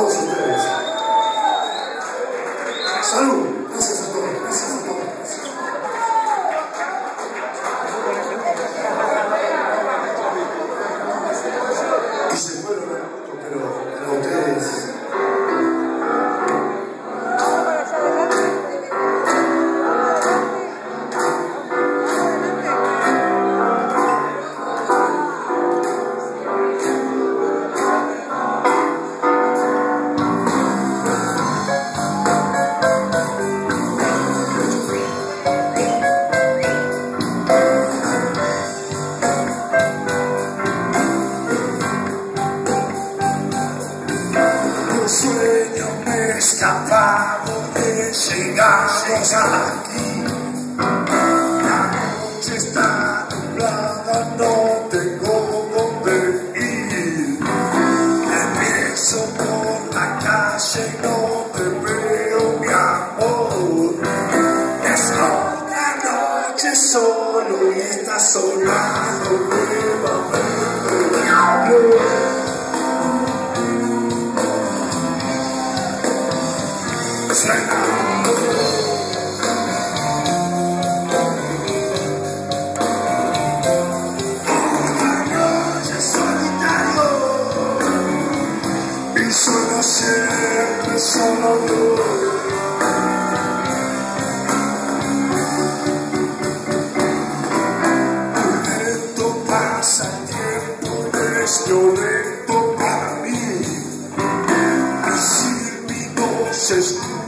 Oh, escapar, poder chegar, chegar aqui. A noche está nublada, não tenho donde ir. Empiezo por la calle y no te veo, mi amor. Es otra noche solo y estás sola. solo tú Lento pasa el tiempo Eres yo lento para mí Y si en mi voz escucha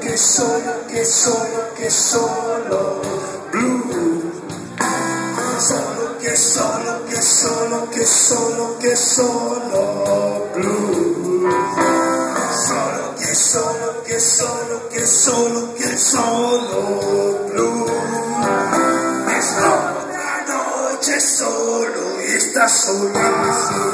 que solo, que solo, que solo. Blue. Solo, que solo, que solo, que solo, que solo. Blue. Solo, que solo, que solo, que solo, que solo. Blue. Es la noche solo y está sola.